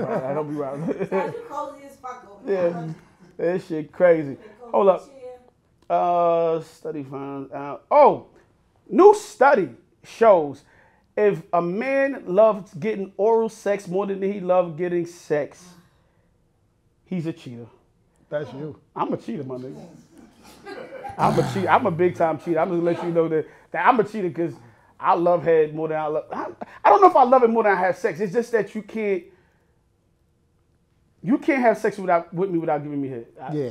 about. I don't be right. You cozy as fuck yeah, that shit crazy. Hold up. Uh, study finds out. Oh, new study shows if a man loves getting oral sex more than he loves getting sex, he's a cheater. That's you. I'm a cheater, my nigga. I'm a cheater. I'm a big time cheater. I'm just gonna let you know that, that I'm a cheater because I love head more than I love. I, I don't know if I love it more than I have sex. It's just that you can't. You can't have sex without with me without giving me head. I- Yeah,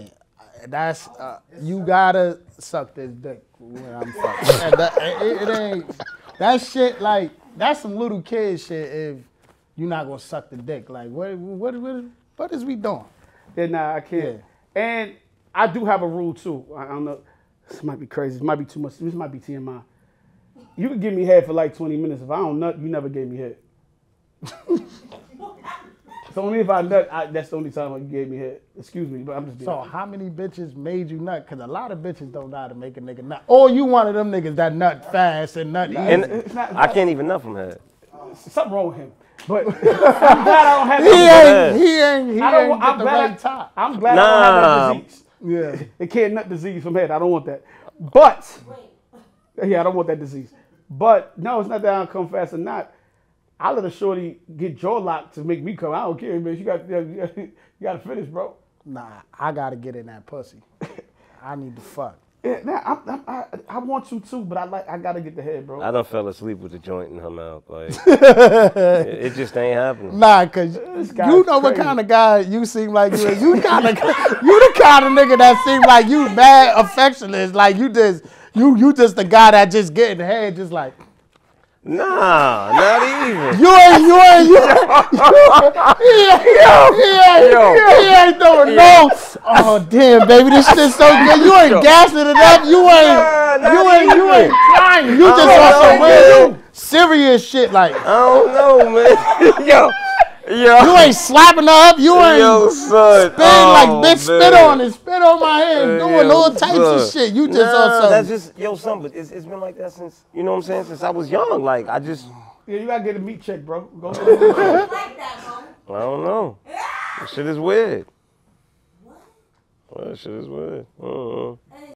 that's uh, you gotta suck this dick when I'm fucking. And that, it, it ain't that shit like that's some little kid shit. If you're not gonna suck the dick, like what what what what is we doing? Yeah, nah, I can't. And I do have a rule too. I I don't know. This might be crazy. This might be too much. This might be TMI. You can give me head for like 20 minutes. If I don't nut, you never gave me head. so only if I nut, I, that's the only time you gave me head. Excuse me, but I'm just being. So how many bitches made you nut? Cause a lot of bitches don't know how to make a nigga nut. Or you one of them niggas that nut fast and nut easy. And It's not- I can't even nut from head. something wrong with him. But I'm glad I don't have he ain't he ain't he I don't. ain't I'm the glad. right I, top. I'm glad I don't have Nah. that disease. Yeah. It can't nut disease from head. I don't want that. But yeah, I don't want that disease. But no, it's not that I don't come fast or not. I let a shorty get jaw locked to make me come. I don't care, man. You got you got to finish, bro. Nah, I gotta get in that pussy. I need to fuck. Yeah, nah, I, I, I, I want you too, but I like I gotta get the head, bro. I done fell asleep with the joint in her mouth. Like it, it just ain't happening. Nah, cause you know what kind of guy you seem like you is. You kind of you the kind of nigga that seem like you mad affectionate. Like you just you you just the guy that just getting the head just like Nah, not even. you ain't you ain't you. he ain't, he ain't, Yo. he ain't doing no. Oh damn, baby, this shit's so good. You ain't gassing it up. You ain't Nah, you ain't you ain't even. crying. You just on some real serious shit. Like I don't know, man. yo, yo, you ain't slapping her up. You ain't. yo, son. Spit oh, like Oh, bitch, spit on it, spit on my head, doing yo, all types of shit. You just nah, on some. That's just yo, son. But it's, it's been like that since you know what I'm saying. Since I was young. Like I just Yeah, you gotta get a meat check, bro. Go get a meat check. like that, mom. I don't know. That shit is weird. What? Well, that shit is weird. Uh-uh.